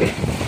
Okay.